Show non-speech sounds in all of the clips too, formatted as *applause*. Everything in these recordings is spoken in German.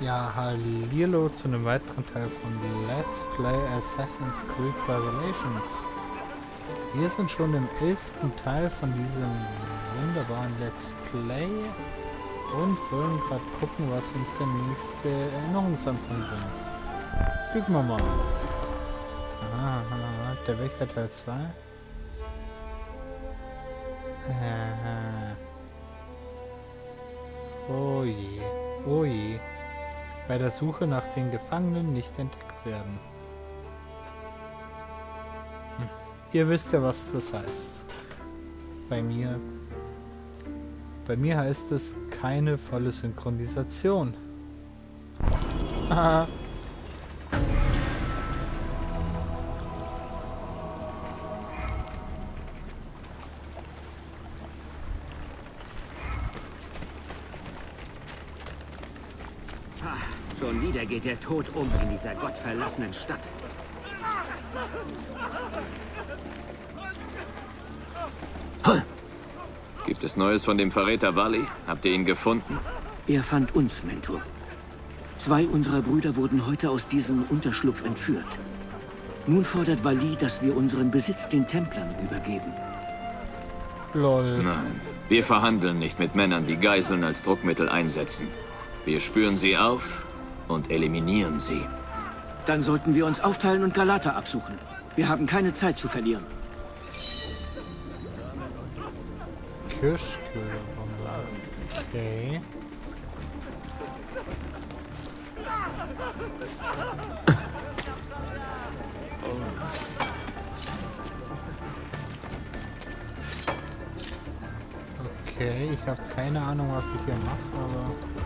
Ja, hallo zu einem weiteren Teil von Let's Play Assassin's Creed Revelations. Wir sind schon im elften Teil von diesem wunderbaren Let's Play und wollen gerade gucken, was uns der nächste Erinnerungsanfang bringt. Gucken wir mal. Aha, der Wächter Teil 2. Aha. Oh je, oh je bei der Suche nach den Gefangenen nicht entdeckt werden. Hm. Ihr wisst ja, was das heißt. Bei mir. Bei mir heißt es keine volle Synchronisation. Haha. Geht der Tod um in dieser gottverlassenen Stadt. Gibt es Neues von dem Verräter Wally? Habt ihr ihn gefunden? Er fand uns, Mentor. Zwei unserer Brüder wurden heute aus diesem Unterschlupf entführt. Nun fordert Wally, dass wir unseren Besitz den Templern übergeben. Lol. Nein. Wir verhandeln nicht mit Männern, die Geiseln als Druckmittel einsetzen. Wir spüren sie auf und eliminieren sie. Dann sollten wir uns aufteilen und Galata absuchen. Wir haben keine Zeit zu verlieren. Kirschköderbombe. Okay. Okay, ich habe keine Ahnung, was ich hier mache, aber...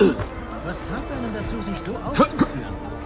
Was treibt einen dazu, sich so aufzuführen?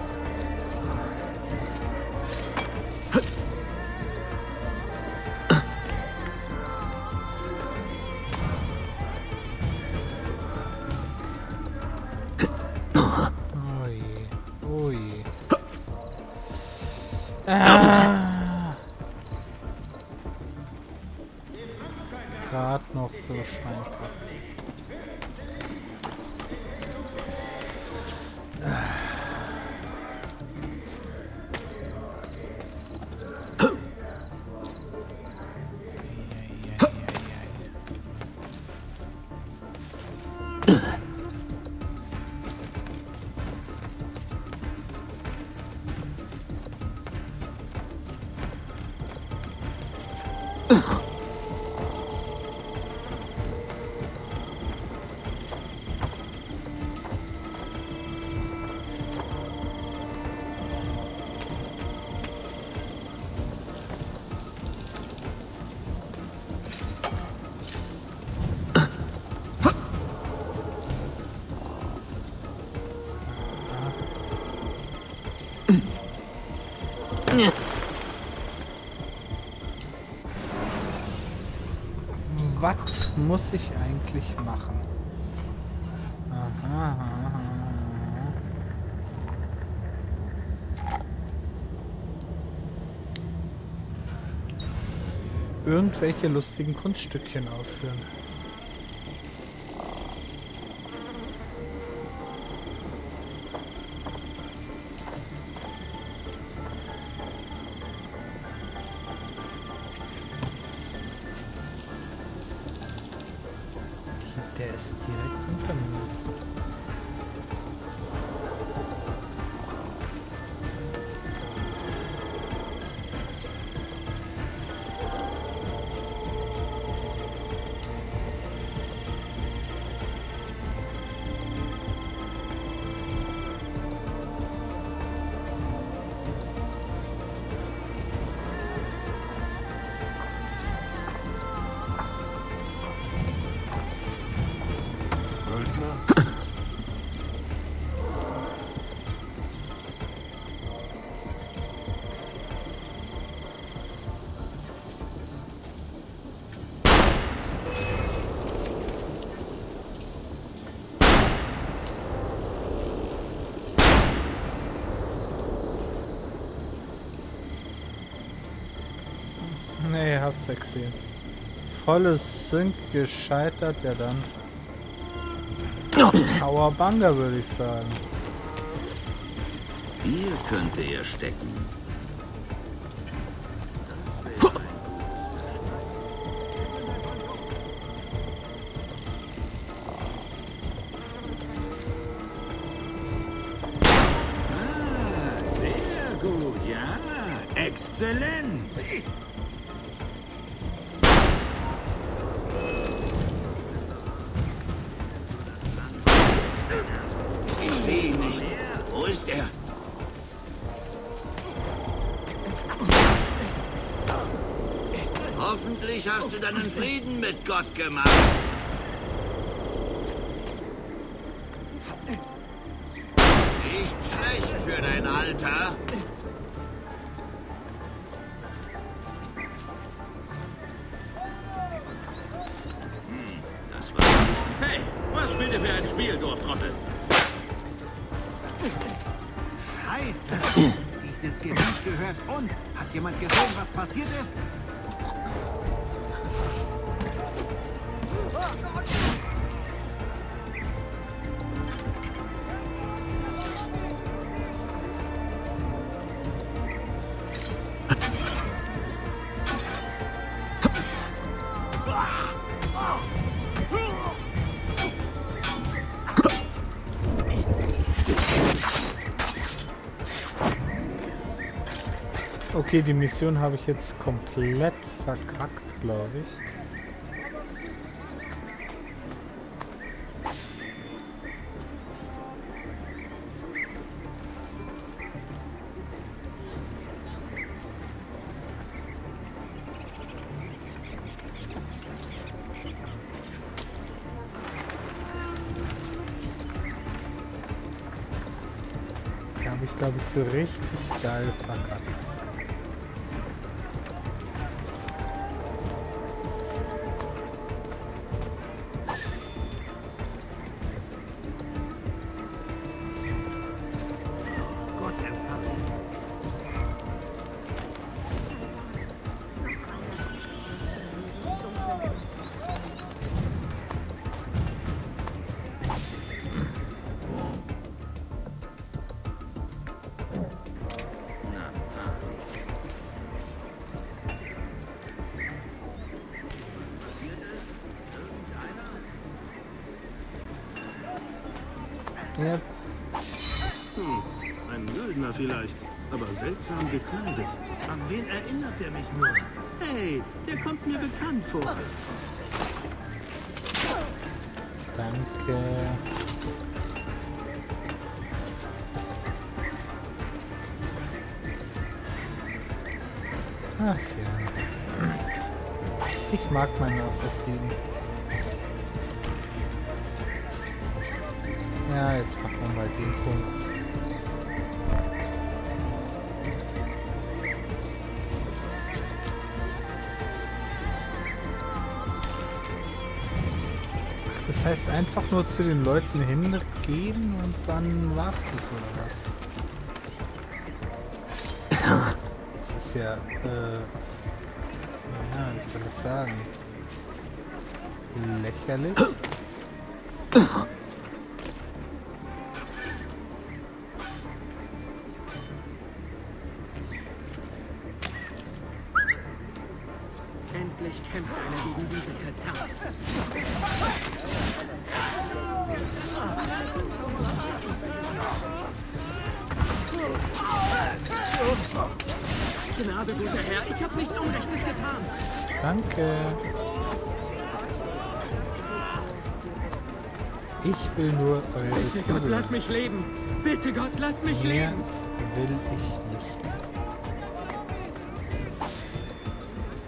Was muss ich eigentlich machen? Aha, aha. Irgendwelche lustigen Kunststückchen aufführen. Sehen. Volles Sync gescheitert, ja dann. Kawabanga würde ich sagen. Hier könnte er stecken. Ah, sehr gut, ja. Exzellent. Hoffentlich hast du deinen Frieden mit Gott gemacht. Nicht schlecht für dein Alter. Hm, das war... Hey, was spielt ihr für ein Spiel, Dorftrottel? Scheiße! Dieses Gebiet gehört uns. Hat jemand gesehen, was passiert ist? Okay, die Mission habe ich jetzt komplett verkackt, glaube ich. Da habe ich, glaube ich, so richtig geil verkackt. Ja, Hm, ein Söldner vielleicht, aber seltsam gekleidet. An wen erinnert er mich nur? Hey, der kommt mir bekannt vor. danke. Ach ja. Ich mag meine Assassinen. Ja, jetzt machen wir mal den Punkt. Ach, Das heißt einfach nur zu den Leuten hingehen und dann war's das oder was? Das ist ja, äh, naja, wie soll ich sagen? Lächerlich. Ich will nur eure Bitte Gott, Kugel. lass mich leben. Bitte Gott, lass mich Mehr leben. will ich nicht.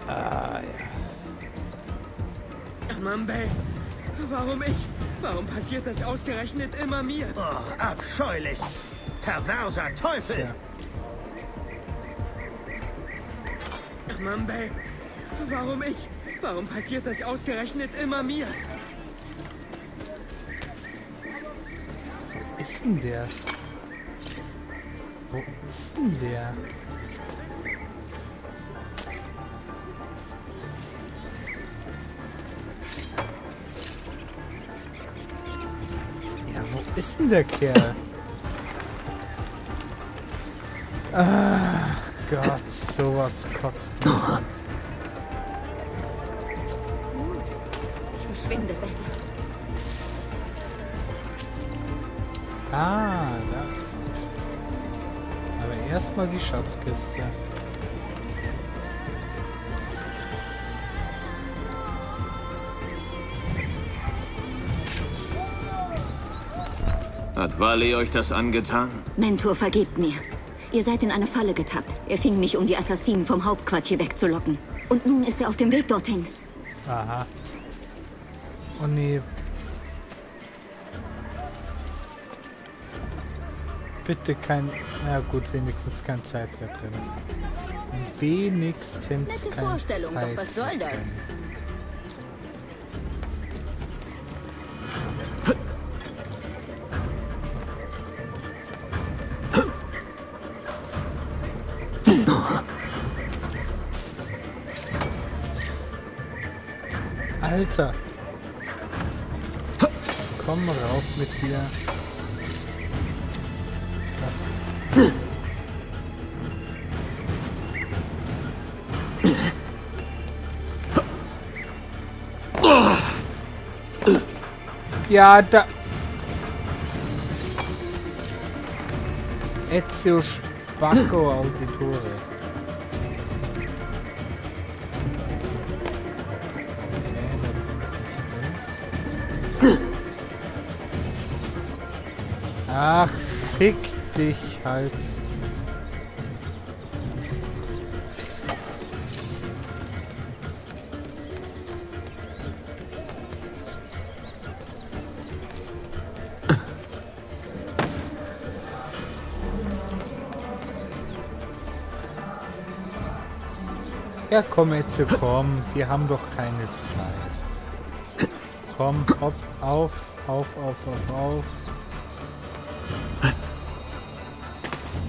Ah, ja. Amambe, warum ich? Warum passiert das ausgerechnet immer mir? Oh, abscheulich. Perverser Teufel. ja. Amambe, warum ich? Warum passiert das ausgerechnet immer mir? ist denn der? Wo ist denn der? Ja, wo ist denn der Kerl? *laughs* Ah, Gott, sowas kotzt mich. *laughs* Ah, da ist er. Aber erstmal die Schatzkiste. Hat Wally euch das angetan? Mentor, vergebt mir. Ihr seid in eine Falle getappt. Er fing mich, um die Assassinen vom Hauptquartier wegzulocken. Und nun ist er auf dem Weg dorthin. Aha. Oh nee. Bitte kein... Na gut, wenigstens kein Zeitwert drin. Wenigstens Nette kein Vorstellung, doch Zeitwert was soll das? drin. Alter. Komm rauf mit dir. Ja, da. Ezio Spacco Auditore. Ach, fick dich halt. Ja, komm jetzt, komm. Wir haben doch keine Zeit. Komm, hopp, auf, auf, auf, auf, auf.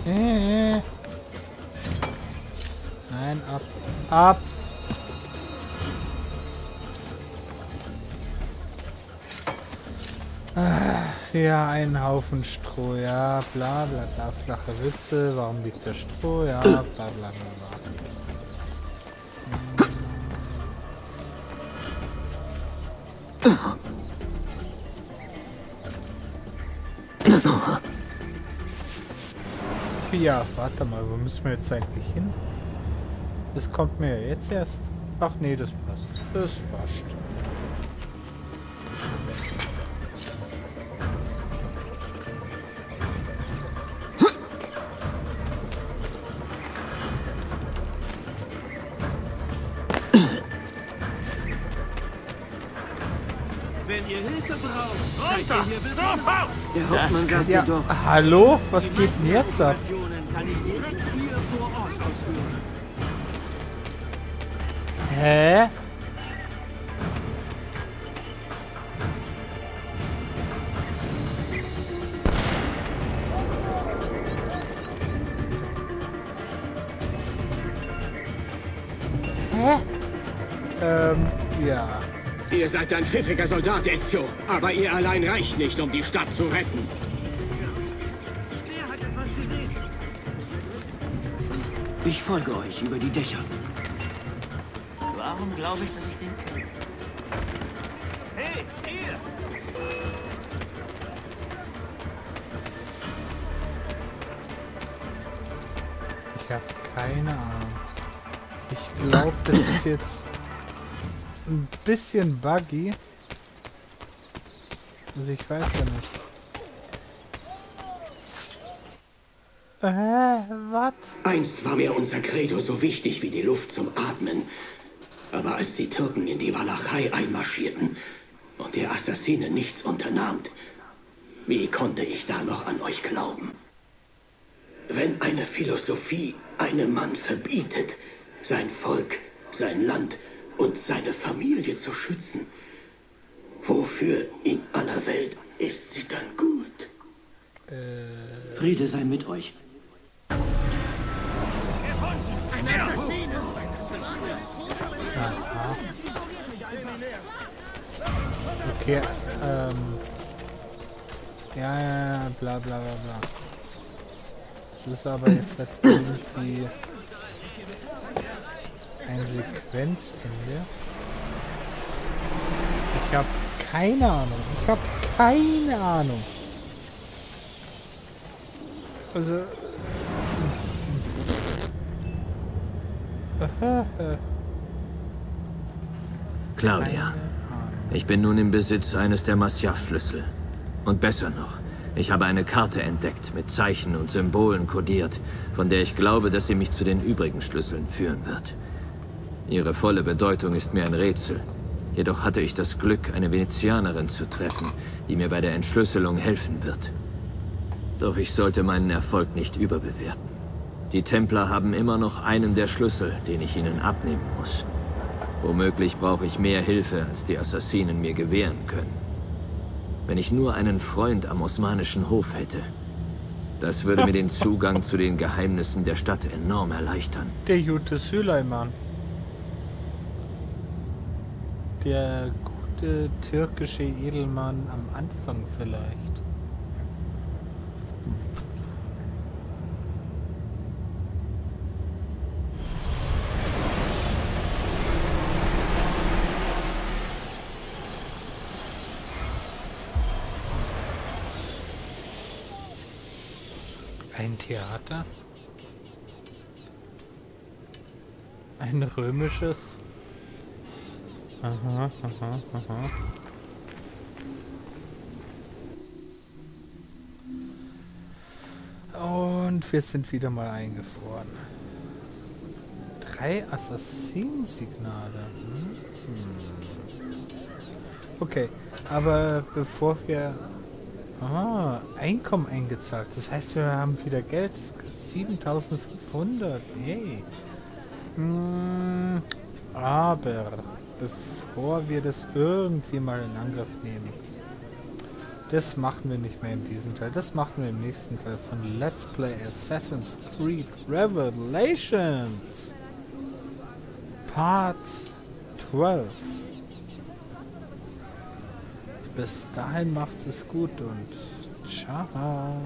Äh. Nein, ab, ab. Ja, ein Haufen Stroh, ja, bla bla bla, flache Witze, warum liegt der Stroh, ja, bla bla bla bla. Ja, warte mal, wo müssen wir jetzt eigentlich hin? Das kommt mir jetzt erst. Ach nee, das passt. Das passt. Ihr Hilfe braucht, seid ihr hier willkommen. Der Hauptmann gab Ja, doch... hallo? Was geht denn jetzt ab? Hä? Hä? Ähm, ja. Ihr seid ein pfiffiger Soldat, Ezio. Aber ihr allein reicht nicht, um die Stadt zu retten. Wer hat etwas gesehen? Ich folge euch über die Dächer. Warum glaube ich, dass ich den kenne? Hey, ihr! Ich habe keine Ahnung. Ich glaube, das ist jetzt ein bisschen buggy. Also ich weiß ja nicht. Äh, was? Einst war mir unser Credo so wichtig wie die Luft zum Atmen. Aber als die Türken in die Walachei einmarschierten und der Assassine nichts unternahmt, wie konnte ich da noch an euch glauben? Wenn eine Philosophie einem Mann verbietet, sein Volk, sein Land und seine Familie zu schützen, wofür in aller Welt ist sie dann gut? Friede sei mit euch. Okay, ähm. Ja, ja, ja, bla bla bla bla. Es ist aber jetzt halt irgendwie ein Sequenzende. Ich habe keine Ahnung. Ich habe keine Ahnung. Also. Claudia, ich bin nun im Besitz eines der Masyaf-Schlüssel. Und besser noch, ich habe eine Karte entdeckt, mit Zeichen und Symbolen kodiert, von der ich glaube, dass sie mich zu den übrigen Schlüsseln führen wird. Ihre volle Bedeutung ist mir ein Rätsel. Jedoch hatte ich das Glück, eine Venezianerin zu treffen, die mir bei der Entschlüsselung helfen wird. Doch ich sollte meinen Erfolg nicht überbewerten. Die Templer haben immer noch einen der Schlüssel, den ich ihnen abnehmen muss. Womöglich brauche ich mehr Hilfe, als die Assassinen mir gewähren können. Wenn ich nur einen Freund am osmanischen Hof hätte. Das würde mir den Zugang zu den Geheimnissen der Stadt enorm erleichtern. Der gute Süleyman. Der gute türkische Edelmann am Anfang vielleicht. Ein Theater? Ein römisches? Und wir sind wieder mal eingefroren. Drei Assassinensignale. Hm. Okay, aber bevor wir... Ah, Einkommen eingezahlt. Das heißt, wir haben wieder Geld. 7500. Yay. Hm, aber bevor wir das irgendwie mal in Angriff nehmen. Das machen wir nicht mehr in diesem Teil. Das machen wir im nächsten Teil von Let's Play Assassin's Creed Revelations. Part 12. Bis dahin macht's es gut und ciao.